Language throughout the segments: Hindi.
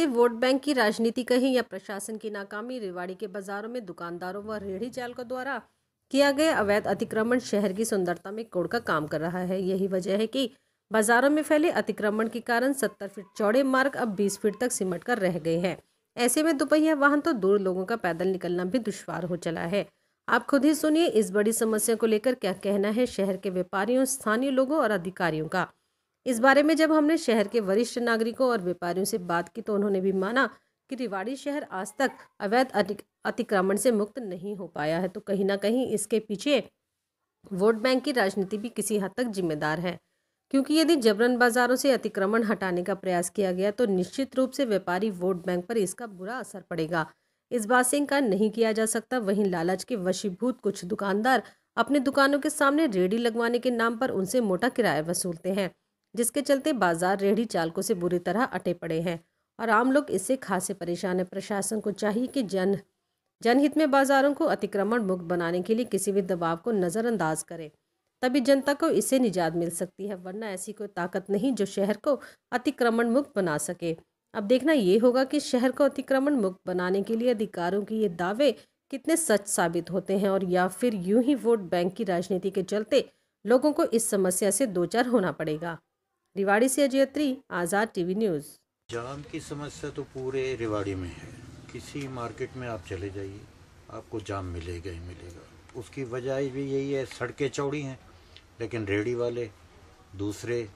इसे वोट बैंक की राजनीति कहीं या प्रशासन की नाकामी, रेवाड़ी के बाजारों में दुकानदारों व रेहड़ी चालकों द्वारा किया गया अवैध अतिक्रमण शहर की सुंदरता में कोड़ का काम कर रहा है। यही वजह है कि बाजारों में फैले अतिक्रमण के कारण सत्तर फीट चौड़े मार्ग अब बीस फीट तक सिमट कर रह गए हैं। ऐसे में दोपहिया वाहन तो दूर लोगों का पैदल निकलना भी दुश्वार हो चला है। आप खुद ही सुनिए इस बड़ी समस्या को लेकर क्या कहना है शहर के व्यापारियों, स्थानीय लोगों और अधिकारियों का। इस बारे में जब हमने शहर के वरिष्ठ नागरिकों और व्यापारियों से बात की तो उन्होंने भी माना कि रिवाड़ी शहर आज तक अवैध अतिक्रमण से मुक्त नहीं हो पाया है। तो कहीं ना कहीं इसके पीछे वोट बैंक की राजनीति भी किसी हद तक जिम्मेदार है। क्योंकि यदि जबरन बाजारों से अतिक्रमण हटाने का प्रयास किया गया तो निश्चित रूप से व्यापारी वोट बैंक पर इसका बुरा असर पड़ेगा। इस बात से इनकार नहीं किया जा सकता। वहीं लालच के वशीभूत कुछ दुकानदार अपनी दुकानों के सामने रेडी लगवाने के नाम पर उनसे मोटा किराया वसूलते हैं। जिसके चलते बाज़ार रेहड़ी चालकों से बुरी तरह अटे पड़े हैं और आम लोग इससे खासे परेशान है। प्रशासन को चाहिए कि जन, जनहित में बाजारों को अतिक्रमण मुक्त बनाने के लिए किसी भी दबाव को नज़रअंदाज करे, तभी जनता को इससे निजात मिल सकती है, वरना ऐसी कोई ताकत नहीं जो शहर को अतिक्रमण मुक्त बना सके। अब देखना ये होगा कि शहर को अतिक्रमण मुक्त बनाने के लिए अधिकारों के ये दावे कितने सच साबित होते हैं और या फिर यूँ ही वोट बैंक की राजनीति के चलते लोगों को इस समस्या से दो चार होना पड़ेगा। रिवाड़ी से अजयत्री, आज़ाद टीवी न्यूज़। जाम की समस्या तो पूरे रिवाड़ी में है। किसी मार्केट में आप चले जाइए, आपको जाम मिलेगा ही मिलेगा। उसकी वजह भी यही है, सड़कें चौड़ी हैं, लेकिन रेडी वाले, दूसरे,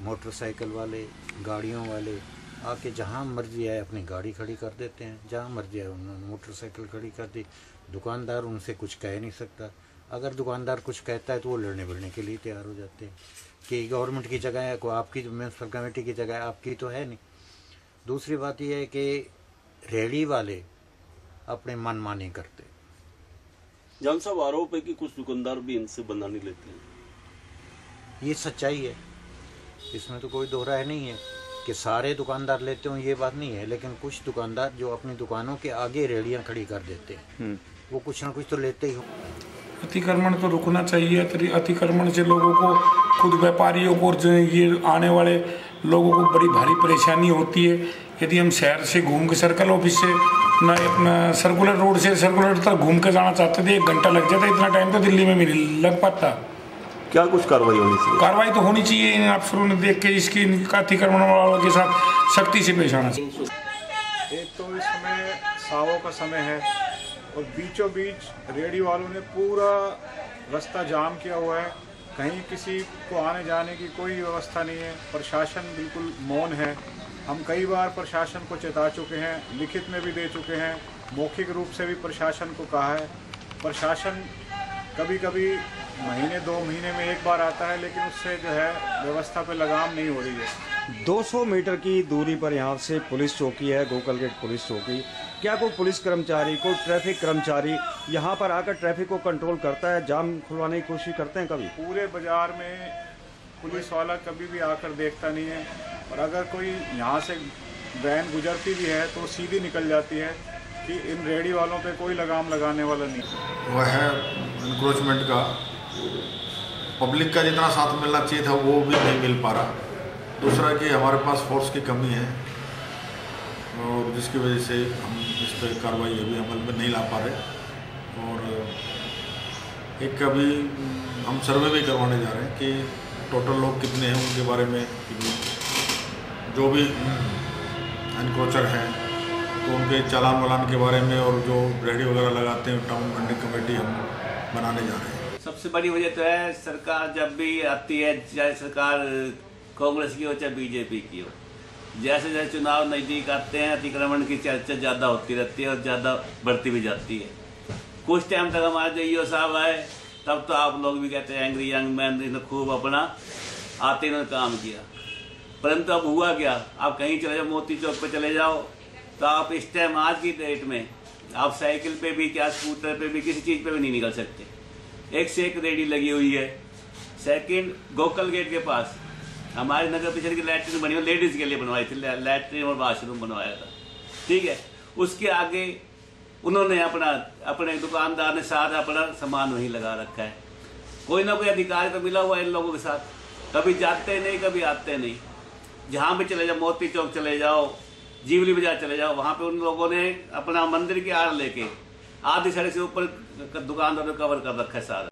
मोटरसाइकिल वाले, गाड़ियों वाले, आके जहाँ मर्ज़ी आए, अपनी गाड़ी खड़ी कर देते हैं। जहाँ मर्ज़ी आए, उन्होंने मोटरसाइकिल खड़ी कर दी। दुकानदार उनसे कुछ कह नहीं सकता। अगर दुकानदार कुछ कहता है तो वो लड़ने बढ़ने के लिए तैयार हो जाते हैं। कि गवर्नमेंट की जगह है को आपकी म्यूनसिपल कमेटी की जगह आपकी तो है नहीं। दूसरी बात यह है कि रेडी वाले अपने मन मानी करते जान साहब आरोप है कि कुछ दुकानदार भी इनसे बंदा नहीं लेते हैं। ये सच्चाई है। इसमें तो कोई दोहराय नहीं है कि सारे दुकानदार लेते हो ये बात नहीं है। लेकिन कुछ दुकानदार जो अपनी दुकानों के आगे रेडियाँ खड़ी कर देते हैं हम्म। वो कुछ ना कुछ तो लेते ही हों। अतिक्रमण तो रुकना चाहिए। अतिक्रमण से लोगों को खुद व्यापारियों को जो ये आने वाले लोगों को बड़ी भारी परेशानी होती है। यदि हम शहर से घूम के सर्कल ऑफ़िस से न अपना सर्कुलर रोड से सर्कुलर तक घूम के जाना चाहते थे एक घंटा लग जाता इतना टाइम तो दिल्ली में भी लग पाता। क्या कुछ कार्रवाई होनी चाहिए? कार्रवाई तो होनी चाहिए इन अफसरों ने देख के इसकी अतिक्रमण वालों के साथ सख्ती से पेश आना चाहिए। एक तो इस समय सावों का समय है। और बीचों बीच रेडी वालों ने पूरा रास्ता जाम किया हुआ है। कहीं किसी को आने जाने की कोई व्यवस्था नहीं है। प्रशासन बिल्कुल मौन है। हम कई बार प्रशासन को चेता चुके हैं, लिखित में भी दे चुके हैं। मौखिक रूप से भी प्रशासन को कहा है। प्रशासन कभी कभी महीने, दो महीने में एक बार आता है, लेकिन उससे जो है व्यवस्था पे लगाम नहीं हो रही है। 200 मीटर की दूरी पर यहाँ से पुलिस चौकी है गोकल गेट पुलिस चौकी। क्या कोई पुलिस कर्मचारी कोई ट्रैफ़िक कर्मचारी यहाँ पर आकर ट्रैफ़िक को कंट्रोल करता है जाम खुलवाने की कोशिश करते हैं कभी? पूरे बाज़ार में पुलिस वाला कभी भी आकर देखता नहीं है। और अगर कोई यहाँ से वैन गुजरती भी है तो सीधी निकल जाती है कि इन रेडी वालों पे कोई लगाम लगाने वाला नहीं। वह है इंक्रोचमेंट का। पब्लिक का जितना साथ मिलना चाहिए था वो भी नहीं मिल पा रहा। दूसरा कि हमारे पास फोर्स की कमी है, और जिसकी वजह से हम इस पर कार्रवाई अभी अमल में नहीं ला पा रहे। और एक अभी हम सर्वे भी करवाने जा रहे हैं कि टोटल लोग कितने हैं, उनके बारे में जो भी एनक्रोचर हैं तो उनके चालान वालान के बारे में और जो रेडी वगैरह लगाते हैं टाउन मंडी कमेटी हम बनाने जा रहे हैं। सबसे बड़ी वजह तो है सरकार जब भी आती है, चाहे सरकार कांग्रेस की हो चाहे बीजेपी की हो। जैसे जैसे चुनाव नज़दीक आते हैं, अतिक्रमण की चर्चा ज़्यादा होती रहती है और ज़्यादा बढ़ती भी जाती है। कुछ टाइम तक हमारे जो साहब आए, तब तो आप लोग भी कहते हैं एंग्री यंग मैन इन्होंने खूब अपना, आते इन्होंने काम किया। परंतु अब हुआ क्या? आप कहीं चले जाओ, मोती चौक पे चले जाओ तो आप इस टाइम आज की डेट में, आप साइकिल पे भी, क्या स्कूटर पे भी, किसी चीज़ पे भी नहीं निकल सकते। एक से एक रेडी लगी हुई है। सेकंड गोकल गेट के पास हमारे नगर परिषद की लैट्रिन बनी हुई लेडीज़ के लिए बनवाई थी लैट्रिन और वाशरूम बनवाया था। ठीक है? उसके आगे उन्होंने अपना, अपने दुकानदार ने साथ अपना सामान वहीं लगा रखा है। कोई ना कोई अधिकार तो मिला हुआ इन लोगों के साथ। कभी जाते नहीं, कभी आते नहीं। जहाँ भी चले जाओ, मोती चौक चले जाओ, जीवली बाज़ार चले जाओ, वहाँ पे उन लोगों ने अपना मंदिर की आड़ लेके आधी सड़क से ऊपर दुकानदारों ने कवर कर रखा है सारा।